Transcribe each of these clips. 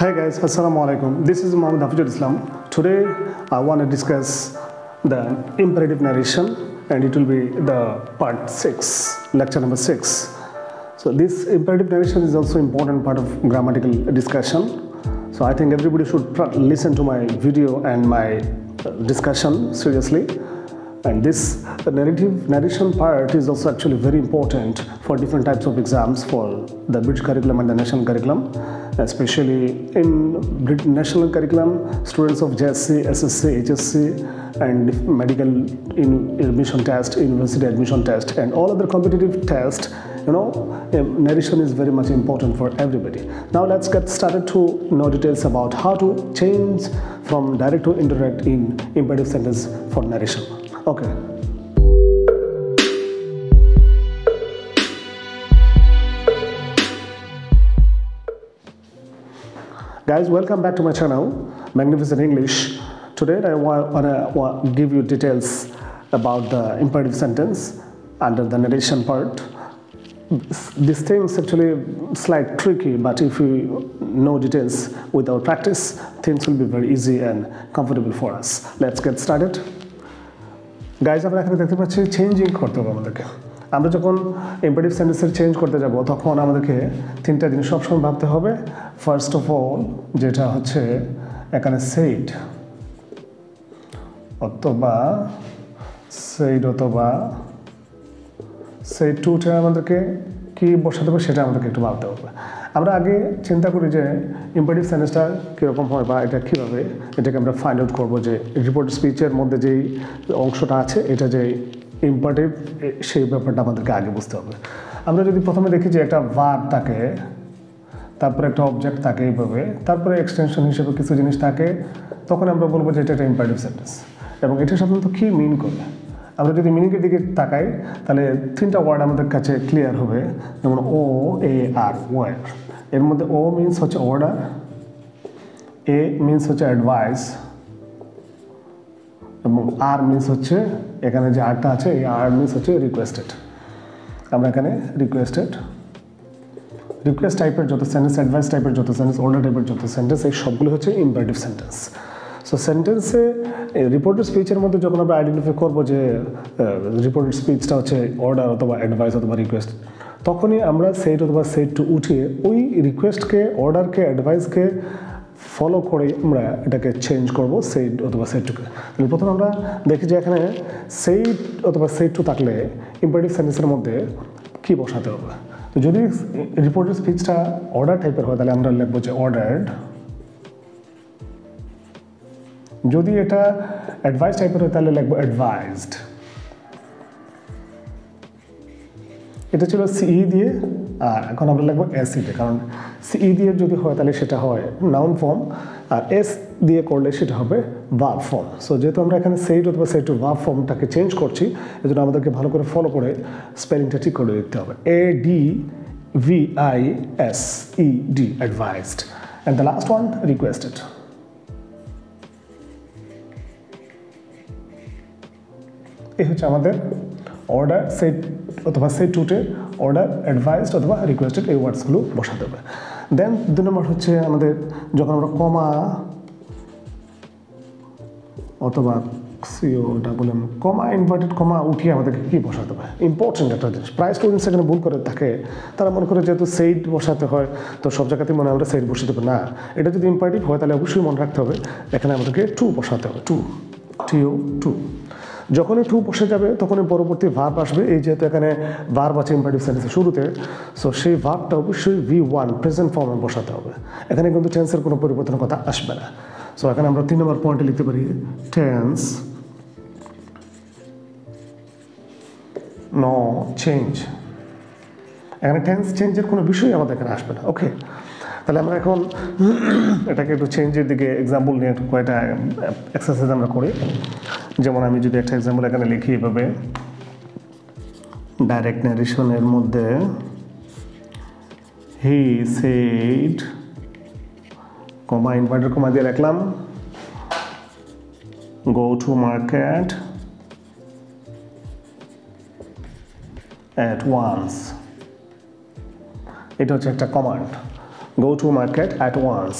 Hi guys, Assalamu alaikum. This is Muhammad Hafizul Islam. Today I want to discuss the imperative narration and it will be the part 6, lecture number 6. So this imperative narration is also important part of grammatical discussion. So I think everybody should listen to my video and my discussion seriously. And this narrative narration part is also actually very important for different types of exams for the British curriculum and the national curriculum, especially in Brit- national curriculum, students of JSC, SSC, HSC, and medical admission test, university admission test, and all other competitive tests. You know, um, narration is very much important for everybody. Now let's get started to know details about how to change from direct to indirect in imperative sentence for narration. Okay. Guys, welcome back to my channel, Magnificent English. Today I want to give you details about the imperative sentence under the narration part. This thing is actually slight tricky, but if you know details with our practice, things will be very easy and comfortable for us. Let's get started. Guys আমরা এখানে দেখতে পাচ্ছি changing করতে হবে আমাদেরকে। আমরা যখন imperative সেন্টেন্সের চেঞ্জ করতে যাব, তখন আমাদেরকে তিনটা জিনিস সবসময় ভাবতে হবে। ফার্স্ট অফ অল যেটা হচ্ছে এখানে সেইড অথবা সেইড অথবা সেই টুটা আমাদেরকে কি বসাতে হবে সেটা আমাদেরকে একটু ভাবতে হবে। আমরা আগে চিন্তা করি যে ইম্পারেটিভ সেন্টেন্সটা কীরকম হয় বা এটা কীভাবে এটাকে আমরা ফাইন্ড আউট করব যে রিপোর্ট স্পিচের মধ্যে যেই অংশটা আছে, এটা যে ইম্পারেটিভ সেই ব্যাপারটা আমাদেরকে আগে বুঝতে হবে। আমরা যদি প্রথমে দেখি যে একটা ভার্ব থাকে, তারপরে একটা অবজেক্ট থাকে এইভাবে, তারপরে এক্সটেনশন হিসেবে কিছু জিনিস থাকে, তখন আমরা বলব যে এটা একটা ইম্পারেটিভ সেন্টেন্স এবং এটা সাধারণত কী মিন করে? আমরা যদি মিনিংয়ের দিকে তাকাই, তাহলে তিনটা ওয়ার্ড আমাদের কাছে ক্লিয়ার হবে, যেমন ও এ আর ওয়ার এর মধ্যে ও মিনস হচ্ছে অর্ডার এ মিনস হচ্ছে অ্যাডভাইস এবং আর মিনস হচ্ছে এখানে যে আরটা আছে, এই আর মিনস হচ্ছে রিকোয়েস্টেড আমরা এখানে রিকোয়েস্টেড রিকোয়েস্ট টাইপের যত সেন্টেন্স অ্যাডভাইস টাইপের যত সেন্টেন্স অর্ডার টাইপের যত সেন্টেন্স এই সবগুলো হচ্ছে ইম্পারেটিভ সেন্টেন্স সো সেন্টেন্সে রিপোর্টেড স্পিচের মধ্যে যখন আমরা আইডেন্টিফাই করব যে রিপোর্টেড স্পিচটা হচ্ছে অর্ডার অথবা অ্যাডভাইস অথবা রিকোয়েস্ট তখনই আমরা সেট অথবা সেট টু উঠিয়ে ওই রিকোয়েস্টকে অর্ডারকে অ্যাডভাইসকে ফলো করে আমরা এটাকে চেঞ্জ করব সেট অথবা সেট টুকে তাহলে প্রথমে আমরা দেখি যে এখানে সেইট অথবা সেট টু থাকলে ইম্পারেটিভ সেন্টেন্সের মধ্যে কী বসাতে হবে? তো যদি রিপোর্টেড স্পিচটা অর্ডার টাইপের হয়, তাহলে আমরা লিখব যে অর্ডার্ড যদি এটা অ্যাডভাইস টাইপের হয়, তাহলে লিখব অ্যাডভাইসড এটা ছিল সিই দিয়ে, আর এখন আমরা লিখব এসি দিয়ে, কারণ সিই দিয়ে যদি হয়, তাহলে সেটা হয় নাউন ফর্ম আর এস দিয়ে করলে সেটা হবে ভাব ফর্ম সো যেহেতু আমরা এখানে সেইট অথবা সেই টু ভাব ফর্মটাকে চেঞ্জ করছি এই জন্য আমাদেরকে ভালো করে ফলো করে স্পেলিংটা ঠিক করে দিতে হবে. A D I S E D advised and the last one requested এই হচ্ছে আমাদের অর্ডার সেট অথবা সেট টুটে অর্ডার অ্যাডভাইসড অথবা রিকোয়েস্টেড এই ওয়ার্ডসগুলো বসাতে হবে। দেন দু নম্বর হচ্ছে আমাদের যখন আমরা কমা অথবা C O double M comma inverted comma উঠিয়ে আমাদেরকে কী বসাতে হবে? ইম্পর্টেন্ট একটা জিনিস। প্রায় স্টুডেন্টস এখানে ভুল করে থাকে। তারা মনে করে যেহেতু সেইট বসাতে হয়, তো সব জায়গাতেই মনে আমরা সেইট বসাতে হবে না, এটা যদি ইম্পারেটিভ হয় তাহলে অবশ্যই মনে রাখতে হবে। এখানে আমাদেরকে টু বসাতে হবে। টু টিও টু যখনই টু বসে যাবে, তখনই পরবর্তী ভার্ব আসবে। এই যেহেতু এখানে ভার্ব আছে ইম্পারেটিভ সেন্টেন্সের শুরুতে সো সেই ভার্বটা অবশ্যই ভি ওয়ান প্রেজেন্ট ফর্মে বসাতে হবে। এখানে কিন্তু টেন্সের কোনো পরিবর্তনের কথা আসবে না। সো এখানে আমরা তিন নম্বর পয়েন্টে লিখতে পারি টেন্স নো চেঞ্জ এখানে টেন্স চেঞ্জের কোনো বিষয় আমাদের এখানে আসবে না। ওকে তাহলে আমরা এখন এটাকে একটু চেঞ্জের দিকে এক্সাম্পল নিয়ে একটু কয়েকটা এক্সারসাইজ আমরা করি। যেমন আমি যদি একটা এক্সাম্পল এখানে লিখি এভাবে ডাইরেক্ট ন্যারেশনের মধ্যে he said comma inverter comma দিয়ে রাখলাম go to market at once এটা হচ্ছে একটা command go to market at once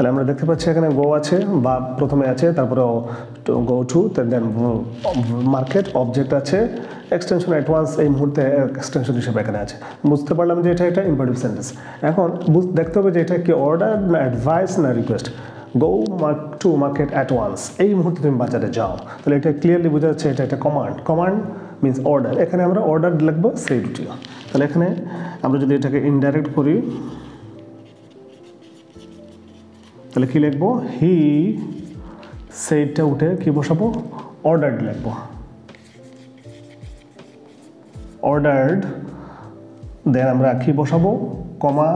তাহলে আমরা দেখতে পাচ্ছি এখানে গো আছে বা প্রথমে আছে, তারপরে go to then market object আছে এক্সটেনশন অ্যাডভান্স এই মুহূর্তে এক্সটেনশন হিসেবে এখানে আছে। বুঝতে পারলাম যে এটা একটা ইম্পারেটিভ সেন্টেন্স এখন দেখতে হবে যে এটা কি অর্ডার না অ্যাডভাইস না request go mark to market at once এই মুহূর্তে তুমি বাজারে যাও। তাহলে এটা ক্লিয়ারলি বোঝা যাচ্ছে এটা একটা কমান্ড কমান্ড মিনস অর্ডার এখানে আমরা অর্ডার লিখব সেই দুটি তাহলে এখানে আমরা যদি এটাকে ইনডাইরেক্ট করি তাহলে কি লিখব? হি সেটটা উঠে কি বসাবো? অর্ডার্ড লিখব। অর্ডার্ড দেন আমরা কি বসাবো? কমা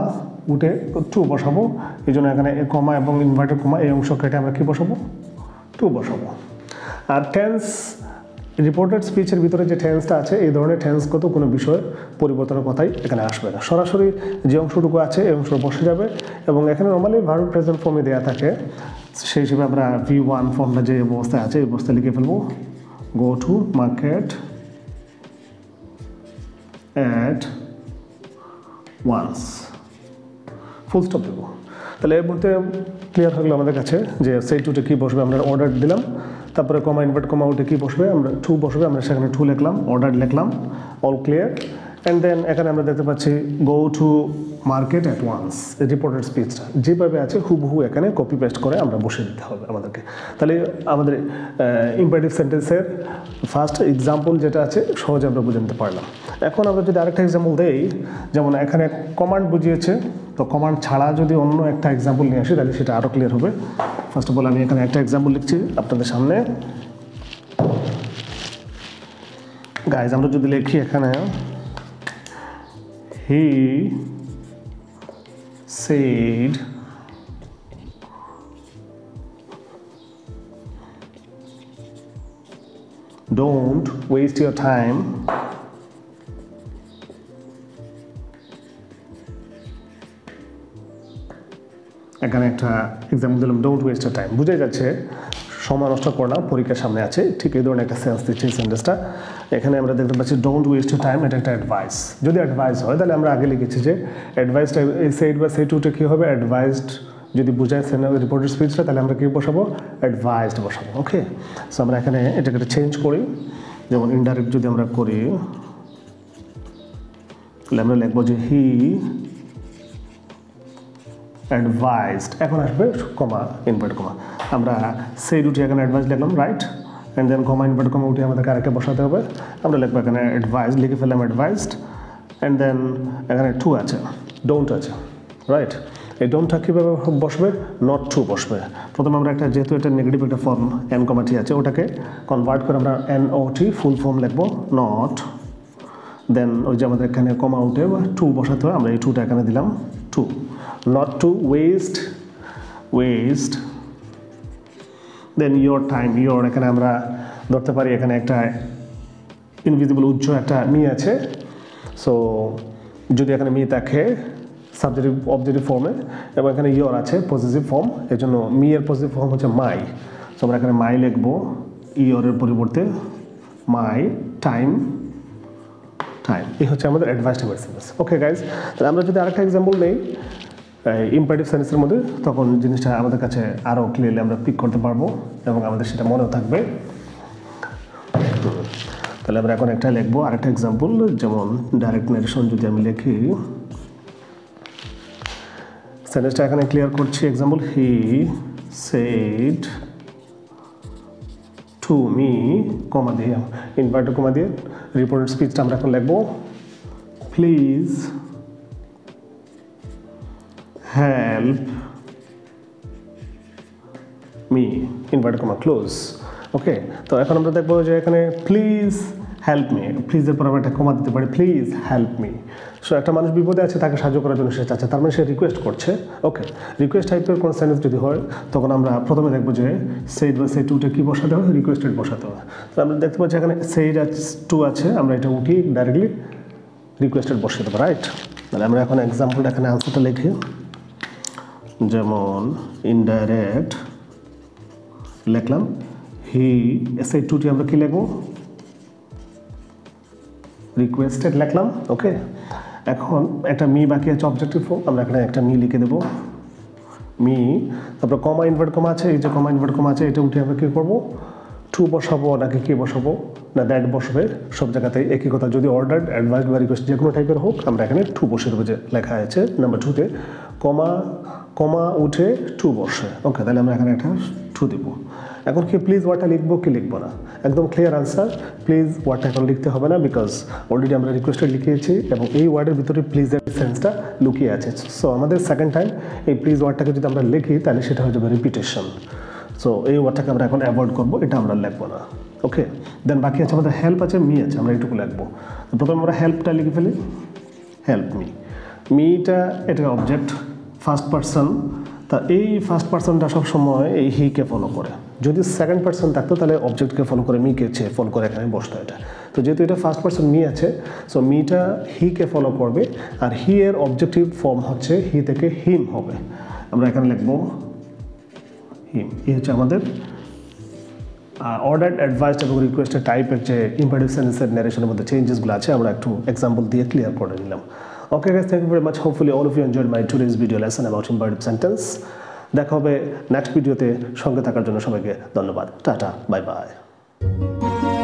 উঠে টু বসাবো। এই জন্য এখানে কমা এবং ইনভার্টার কমা এই অংশ কেটে আমরা কি বসাবো? টু বসাবো। আর টেন্স রিপোর্টেড স্পিচের ভিতরে যে টেন্সটা আছে, এই ধরনের টেন্সগত কোনো বিষয় পরিবর্তনের কথাই এখানে আসবে না। সরাসরি যে অংশটুকু আছে, এই অংশ বসে যাবে এবং এখানে নর্মালি ভার্ব প্রেজেন্ট ফর্মে দেওয়া থাকে। সেই হিসেবে আমরা ভি ওয়ান ফর্মটা যে অবস্থায় আছে, এই অবস্থায় লিখে ফেলব। Go to market at once full stop দেবো। তাহলে এর মধ্যে ক্লিয়ার গেলো আমাদের কাছে যে সেই টুটে কী বসবে, আমরা অর্ডার দিলাম। তারপরে কমা ইনভার্ট কমা উঠে কী বসবে? আমরা ঠু বসবে, আমরা সেখানে ঠু লিখলাম অর্ডার লিখলাম অল ক্লিয়ার অ্যান্ড দেন এখানে আমরা দেখতে পাচ্ছি go to market at once reported স্পিচটা যেভাবে আছে হুবহু এখানে কপি পেস্ট করে আমরা বসে দিতে হবে আমাদেরকে। তাহলে আমাদের ইম্পারেটিভ সেন্টেন্সের ফার্স্ট এক্সাম্পল যেটা আছে, সহজে আমরা বুঝে নিতে পারলাম। এখন আমরা যদি আরেকটা এক্সাম্পল দেই, যেমন এখানে কমান্ড বুঝিয়েছে, তো কমান্ড ছাড়া যদি অন্য একটা এক্সাম্পল নিয়ে আসি, তাহলে সেটা আরও ক্লিয়ার হবে। ফার্স্ট অফ অল আমি এখানে একটা এক্সাম্পল লিখছি আপনাদের সামনে। গাইজ আমরা যদি লিখি এখানে হি said don't waste your time এখানে একটা এক্সাম্পল দিলাম ডোন্ট ওয়েস্ট টাইম বুঝে যাচ্ছে? সময় নষ্ট করো না পরীক্ষার সামনে আছে। ঠিক এই ধরনের একটা সেন্স দিচ্ছে সেন্টেন্সটা এখানে আমরা দেখতে পাচ্ছি ডোন্ট ওয়েস্ট টাইম এটা একটা অ্যাডভাইস যদি অ্যাডভাইস হয়, তাহলে আমরা আগে লিখেছি যে অ্যাডভাইসটা এই সেইড বা সেই টুটা কী হবে? অ্যাডভাইসড যদি বোঝায় রিপোর্টের স্পিচটা তাহলে আমরা কী বসাবো? অ্যাডভাইসড বসাবো ওকে সো আমরা এখানে এটাকে একটা চেঞ্জ করি। যেমন ইনডাইরেক্ট যদি আমরা করি, তাহলে আমরা লিখব যে হি অ্যাডভাইসড এখন আসবে কমা ইনভার্ট কমা আমরা সেই দুটি এখানে অ্যাডভাইস লিখলাম right and then comma invert comma উঠে আমাদেরকে আরেকটা বসাতে হবে। আমরা লিখব এখানে অ্যাডভাইস লিখে ফেললাম অ্যাডভাইসড অ্যান্ড দেন এখানে টু আছে ডোন্ট আছে রাইট এই ডোন্টটা কীভাবে বসবে? নট টু বসবে। প্রথমে আমরা একটা, যেহেতু এটা নেগেটিভ একটা ফর্ম এন কমাটি আছে, ওটাকে কনভার্ট করে আমরা N O T full form লিখব নট দেন ওই যে আমাদের এখানে কমা উঠে টু বসাতে হয়, আমরা এই টুটা এখানে দিলাম to not to waste waste then your time your এখানে আমরা ধরতে পারি এখানে একটা ইনভিজিবল উজ্জ্ব একটা মি আছে। সো যদি এখানে মি থাকে সাবজেক্টিভ অবজেক্টিভ ফর্মে এবং এখানে ইয়োর আছে পজিটিভ ফর্ম এই জন্য মি এর পজিটিভ ফর্ম হচ্ছে মাই সো আমরা এখানে মাই লিখব ইয়োরের পরিবর্তে মাই টাইম টাইম এই হচ্ছে আমাদের অ্যাডভান্সড সেন্টেন্স ওকে গাইজ তাহলে আমরা যদি আরেকটা এক্সাম্পল নেই ইম্পারেটিভ সেন্টেন্সের মধ্যে তখন জিনিসটা আমাদের কাছে আরও ক্লিয়ারলি আমরা পিক করতে পারব এবং আমাদের সেটা মনেও থাকবে। তাহলে আমরা এখন একটা লিখব, আরেকটা এক্সাম্পল যেমন ডাইরেক্ট নারেশন যদি আমি লিখি। সেন্টেন্সটা এখানে ক্লিয়ার করছি। Example he said to me comma দিয়ে ইনভার্টার কমা দিয়ে রিপোর্টেড স্পিচটা আমরা এখন লিখব। Please help me inverted comma close okay তো এখন আমরা দেখব যে এখানে প্লিজ হেল্প মি প্লিজের পর আমরা একটা কমা দিতে পারি প্লিজ হেল্প মি সো একটা মানুষ বিপদে আছে, তাকে সাহায্য করার জন্য সে চাচ্ছে, তার মানে সে রিকোয়েস্ট করছে। ওকে রিকোয়েস্ট টাইপের কোনো সেন্টেন্স যদি হয়, তখন আমরা প্রথমে দেখব যে সেই বা সেই টুটা কী বসাতে হবে রিকোয়েস্টেড বসাতে হবে তো আমরা দেখতে পাচ্ছি এখানে সেই টু আছে, আমরা এটা উঠি ডাইরেক্টলি রিকোয়েস্টেড বসিয়ে দেবো রাইট তাহলে আমরা এখন এক্সাম্পলটা এখানে আনসারটা লিখি। যেমন ইনডাইরেক্ট লিখলাম হি এস এসআই টুটি আমরা কী লিখব? রিকোয়েস্টেড লিখলাম ওকে এখন একটা মি বাকি আছে অবজেক্টিভ ফর্ম আমরা এখানে একটা মি লিখে দেবো। মি তারপর কমা ইনভার্ট কমা আছে, এই যে কমা ইনভার্ট কমা আছে, এটা উঠে আমরা কী করব? টু বসাবো, নাকি কে বসাবো? না দ্যাট বসবে, সব জায়গাতে একই কথা, যদি অর্ডার অ্যাডভাইস বা রিকোয়েস্ট যে কোনো টাইপের হোক, আমরা এখানে টু বসে দেবো, যে লেখা আছে নাম্বার টুতে কমা কমা উঠে টু বসে। ওকে তাহলে আমরা এখানে একটা টু দেবো। এখন কি প্লিজ ওয়ার্ডটা লিখব কি লিখব না? একদম ক্লিয়ার আনসার প্লিজ ওয়ার্ডটা এখন লিখতে হবে না বিকজ অলরেডি আমরা রিকোয়েস্টে লিখিয়েছি এবং এই ওয়ার্ডের ভিতরে প্লিজের সেন্সটা লুকিয়ে আছে। সো আমাদের সেকেন্ড টাইম এই প্লিজ ওয়ার্ডটাকে যদি আমরা লিখি, তাহলে সেটা হয়ে যাবে রিপিটেশন সো এই ওয়ার্ডটাকে আমরা এখন অ্যাভয়েড করব, এটা আমরা লিখব না। ওকে দেন বাকি আছে আমাদের হেল্প আছে মি আছে, আমরা এইটুকু লিখব। প্রথমে আমরা হেল্পটা লিখে ফেলি। হেল্প মি মিটা এটা অবজেক্ট ফার্স্ট পার্সন তা এই ফার্স্ট পার্সনটা সবসময় এই হিকে ফলো করে। যদি সেকেন্ড পার্সন থাকতো, তাহলে অবজেক্টকে ফলো করে মিকে চেয়ে ফলো করে এখানে বসতো এটা। তো যেহেতু এটা ফার্স্ট পার্সন মি আছে সো মিটা হিকে ফলো করবে, আর হি এর অবজেক্টিভ ফর্ম হচ্ছে হি থেকে হিম হবে। আমরা এখানে লিখব হিম এই হচ্ছে আমাদের অর্ডার অ্যাডভাইস এবং রিকোয়েস্টের টাইপের যে ইম্পারেটিভ সেন্সের ন্যারেশনের মধ্যে চেঞ্জেসগুলো আছে, আমরা একটু এক্সাম্পল দিয়ে ক্লিয়ার করে নিলাম। Okay guys thank you very much hopefully all of you enjoyed my today's video lesson about imperative sentence দেখা হবে নেক্সট ভিডিওতে সঙ্গে থাকার জন্য সবাইকে ধন্যবাদ। Tata bye bye